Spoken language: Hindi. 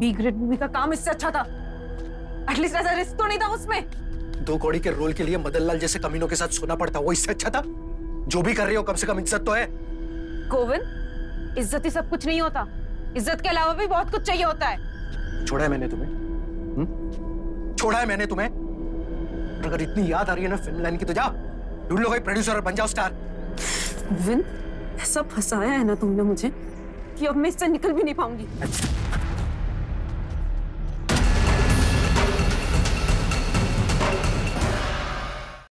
बी ग्रेड मूवी का काम इससे अच्छा था। एटलीस्ट ऐसा रिस्क तो नहीं था उसमें। दो कौड़ी के रोल के लिए मदन लाल जैसे कमीनों के साथ सोना पड़ता वो इससे अच्छा था। जो भी कर रही हो कम से कम इज़्ज़त तो है। गोविंद इज़्ज़त ही सब कुछ नहीं होता। इज़्ज़त के अलावा भी बहुत कुछ चाहिए होता है। छोड़ा है मैंने तुम्हें? हुँ? छोड़ा है मैंने तुम्हें? अगर इतनी याद आ रही है ना फ़िल्म लाइन की तो जा। ढूंढ लो कोई प्रोड्यूसर और बन जाओ स्टार गोविंद ऐसा फंसाया है ना तुमने मुझे कि अब मैं इससे निकल भी नहीं पाऊँगी। अच्छा।